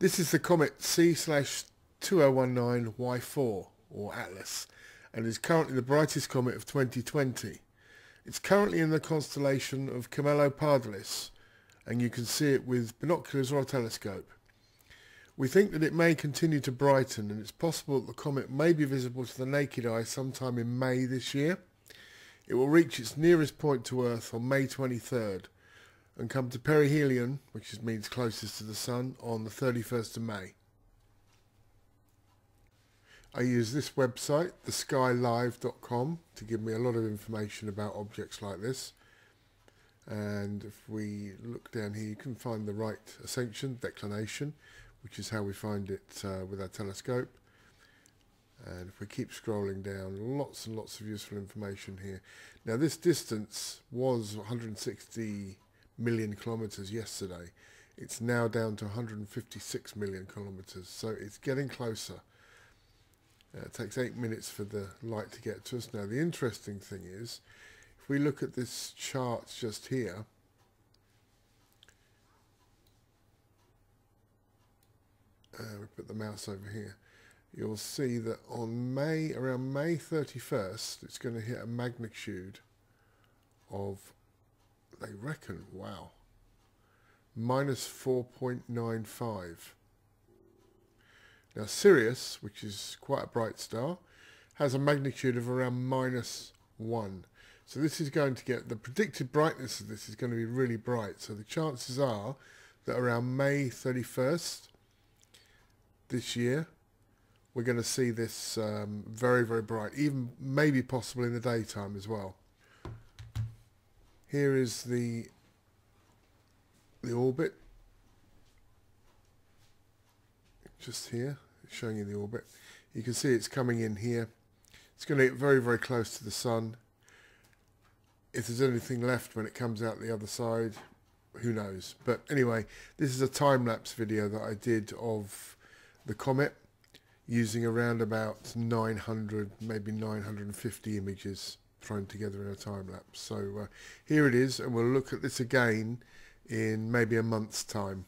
This is the comet C slash 2019 Y4 or Atlas and is currently the brightest comet of 2020. It's currently in the constellation of Camelopardalis and you can see it with binoculars or a telescope. We think that it may continue to brighten and it's possible that the comet may be visible to the naked eye sometime in May this year. It will reach its nearest point to Earth on May 23rd and come to perihelion, which means closest to the Sun, on the 31st of May. I use this website, theskylive.com, to give me a lot of information about objects like this. And if we look down here, you can find the right ascension, declination, which is how we find it uh, with our telescope. And if we keep scrolling down, lots and lots of useful information here. Now this distance was 160 million kilometers yesterday. It's now down to 156 million kilometers, so it's getting closer. Uh, it takes eight minutes for the light to get to us. Now the interesting thing is, if we look at this chart just here, uh, we put the mouse over here, you'll see that on May, around May 31st, it's going to hit a magnitude of they reckon, wow, minus 4.95. Now Sirius, which is quite a bright star, has a magnitude of around minus 1. So this is going to get, the predicted brightness of this is going to be really bright. So the chances are that around May 31st this year, we're going to see this um, very, very bright, even maybe possible in the daytime as well. Here is the the orbit, just here, showing you the orbit. You can see it's coming in here. It's going to get very, very close to the sun. If there's anything left when it comes out the other side, who knows. But anyway, this is a time-lapse video that I did of the comet using around about 900, maybe 950 images thrown together in a time lapse. So uh, here it is, and we'll look at this again in maybe a month's time.